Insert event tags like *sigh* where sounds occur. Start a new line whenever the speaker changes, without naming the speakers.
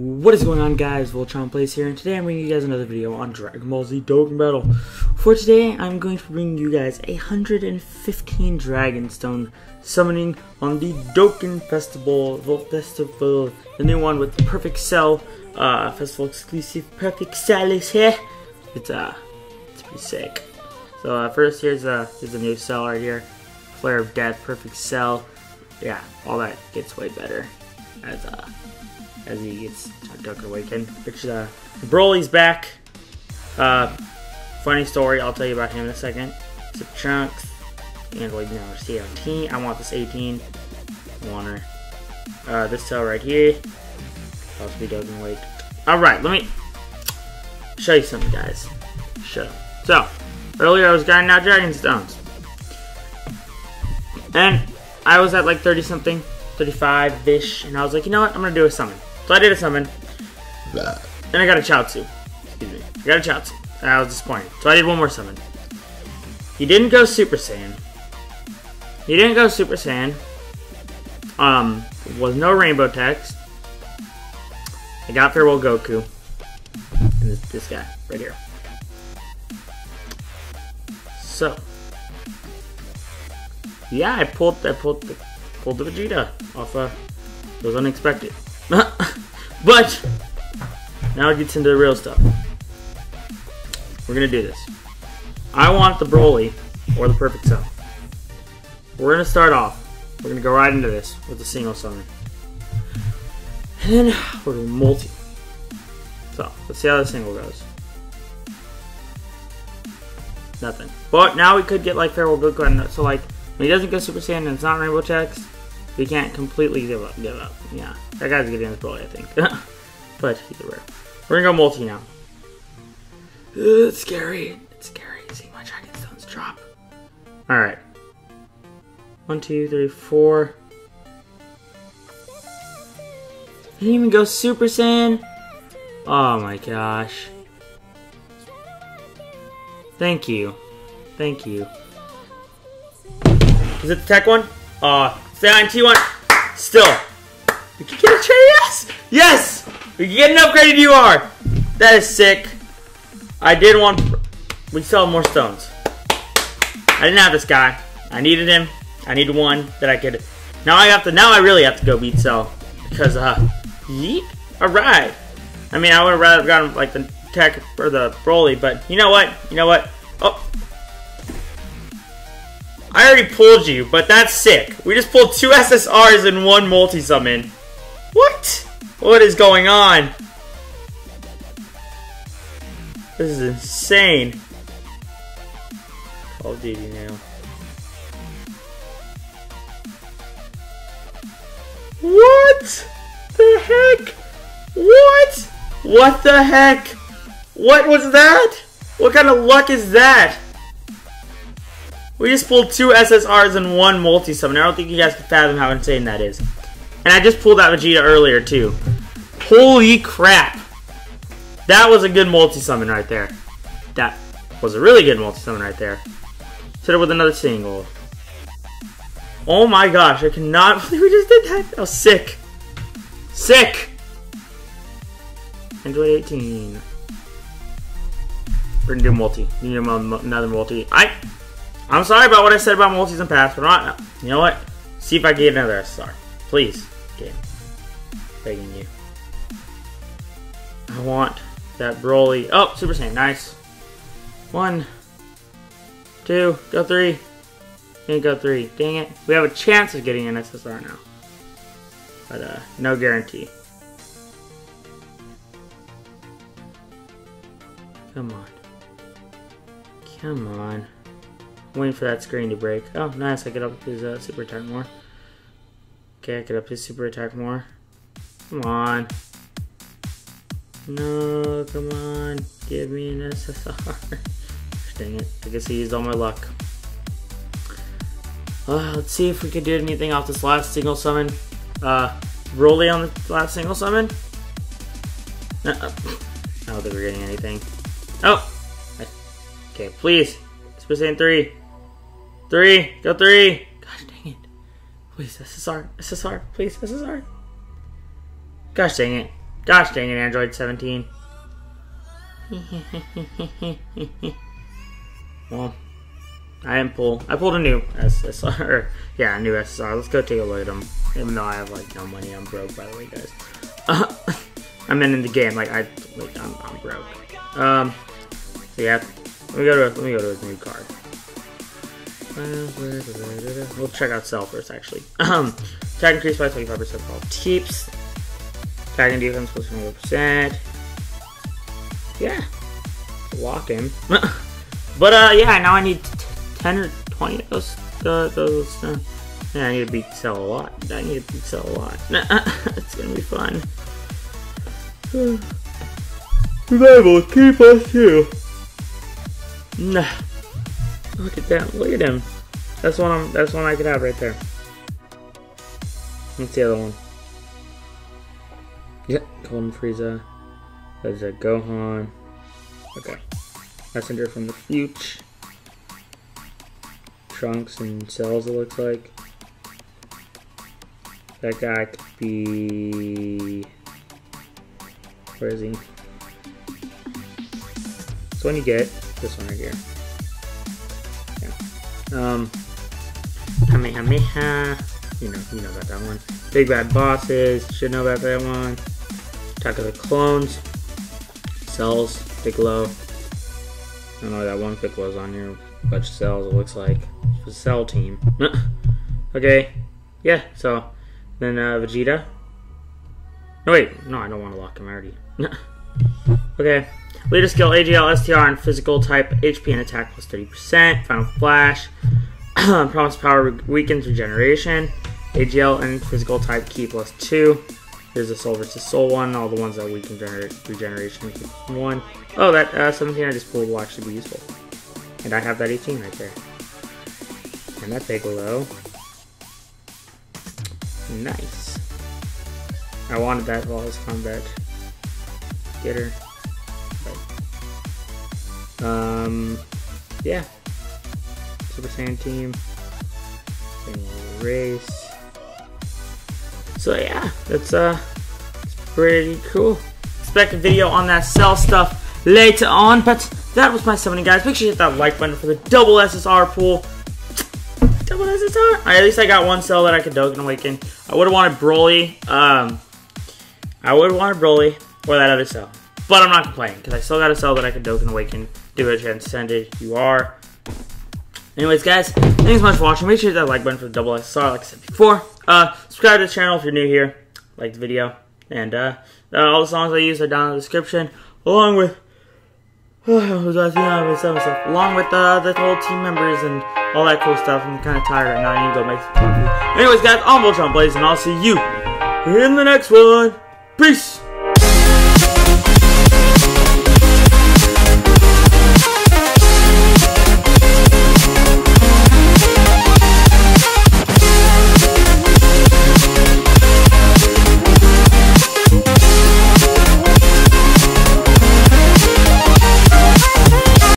What is going on guys, VoltronPlayz here, and today I'm bringing you guys another video on Dragon Ball Z Dokkan Battle. For today, I'm going to bring you guys 115 Dragon Stone summoning on the Dokkan Festival, Volt Festival, the new one with the Perfect Cell, uh, Festival exclusive Perfect Cell is here. It's, uh, it's pretty sick. So uh, first, here's, uh, here's the new cell right here. Flare of Death, Perfect Cell. Yeah, all that gets way better as, uh, as he gets Dokkan Awakened. picture uh, Broly's back. Uh, funny story, I'll tell you about him in a second. So Trunks, Android now C18. I want this 18. I want her. Uh, this cell right here. Possibly doesn't wait. Alright, let me show you something, guys. Show. So, earlier I was grinding out Dragon Stones. And I was at like 30 something, 35 ish, and I was like, you know what, I'm gonna do a summon. So I did a summon. And I got a Chiaotzu. Excuse me. I got a Chiaotzu. I was disappointed. So I did one more summon. He didn't go Super Saiyan. He didn't go Super Saiyan. Um, was no rainbow text. I got Farewell Goku. And this, this guy, right here. So. Yeah, I pulled I pulled the pulled the Vegeta off uh it was unexpected. *laughs* but now it gets into the real stuff. We're gonna do this. I want the Broly or the Perfect Cell. We're gonna start off. We're gonna go right into this with a single summon. And then we're gonna multi. So let's see how the single goes. Nothing. But now we could get like Farewell Goku and so like when he doesn't go Super Saiyan and it's not Rainbow Text, we can't completely give up. Give up. Yeah, that guy's getting his Broly, I think. but either way, we're gonna go multi now. Ugh, it's scary. It's scary. See my Dragon Stones drop. All right. One, two, three, four. He didn't even go Super Saiyan. Oh my gosh. Thank you. Thank you. Is it the tech one? Uh, T1. Still. We can get a JS! Yes! We can get an upgraded UR! That is sick. I did want... We sell more stones. I didn't have this guy. I needed him. I needed one that I could... Now I have to... Now I really have to go beat Cell. Because, uh... Yeet. Alright. I mean, I would have rather gotten, like, the tech or the Broly, but you know what? You know what? Oh. I already pulled you, but that's sick. We just pulled two SSRs and one multi-summon. What? What is going on? This is insane. Call of Duty now. What? The heck? What? What the heck? What was that? What kind of luck is that? We just pulled two SSRs and one multi-summon. I don't think you guys can fathom how insane that is. And I just pulled out Vegeta earlier, too. Holy crap. That was a good multi-summon right there. That was a really good multi-summon right there. Hit it with another single. Oh my gosh, I cannot *laughs* believe we just did that. That was sick. Sick! Android 18. We're gonna do multi. Know another multi. I I'm sorry about what I said about multis and pass, but not you know what? See if I get another SSR. Please. Game. Begging you. I want that Broly. Oh, Super Saiyan, nice. One, two, go three. Can't go three. Dang it. We have a chance of getting an SSR now. But uh no guarantee. Come on. Come on. Waiting for that screen to break. Oh, nice. I get up his uh, super attack more. Okay, I get up his super attack more. Come on. No, come on. Give me an SSR. *laughs* Dang it. I guess I used all my luck. Uh, let's see if we can do anything off this last single summon. Uh, Broly on the last single summon? Uh. *laughs* I don't think we're getting anything. Oh! Okay, please. Super Saiyan 3. Three. Go three. Gosh dang it. Please, SSR. SSR. Please, SSR. Gosh dang it. Gosh dang it, Android 17. *laughs* well, I didn't pull. I pulled a new SSR. yeah, a new SSR. Let's go take a look at them. Even though I have like no money, I'm broke. By the way, guys. Uh, *laughs* I'm in, in the game. Like I, like I'm, I'm broke. Um. So yeah, let me go to let me go to his new card. We'll check out Cell first, actually. Um, attack increased by 25% for all teeps. Attack and defense plus 20%. Yeah. Lock him. *laughs* but, uh, yeah, now I need 10 or 20 of those. Uh, those uh, yeah, I need to beat Cell a lot. I need to beat Cell a lot. *laughs* it's gonna be fun. *sighs* They will keep us too. Nah. Look at that. Look at him. That's one. I'm, that's one I could have right there. What's the other one? Yep, Golden Frieza. There's a Gohan. Okay. Messenger from the future. Trunks and cells, it looks like. That guy could be... Where is he? So when you get this one right here. Um, Kamehameha. You know, you know about that one. Big Bad Bosses. Should know about that one. Attack of the Clones. Cells. Piccolo. I don't know that one Piccolo's on here. Bunch of cells, it looks like. It's a cell team. *laughs* okay. Yeah, so. Then uh, Vegeta. No, wait. No, I don't want to lock him already. *laughs* okay. Leader skill, AGL, STR, and physical type, HP and attack plus 30%. Final Flash. *clears throat* Promise power weakens regeneration. AGL and physical type Ki plus 2. Here's a soul versus soul one. All the ones that weaken regeneration one. Oh, that uh, 17 I just pulled will actually be useful. And I have that 18 right there. And that Piccolo. Nice. I wanted that while his combat. Get her. Um, yeah. Super Saiyan team. Race. So yeah, that's uh, it's pretty cool. Expect a video on that cell stuff later on, but that was my summoning, guys. Make sure you hit that like button for the double SSR pool. Double SSR. At least I got one cell that I could Dokkan Awaken. I would have wanted Broly. Um, I would have wanted Broly or that other cell. But I'm not complaining, because I still got a cell that I could Dokkan Awaken. Do it transcended. You are. Anyways, guys, thanks so much for watching. Make sure to hit that like button for the double SSR, like I said before. Uh, subscribe to the channel if you're new here. Like the video. And uh, all the songs I use are down in the description, along with *sighs* along with uh, the whole team members and all that cool stuff. I'm kind of tired right now. I need to go make some coffee. Anyways, guys, I'm VoltronPlayz, and I'll see you in the next one. Peace!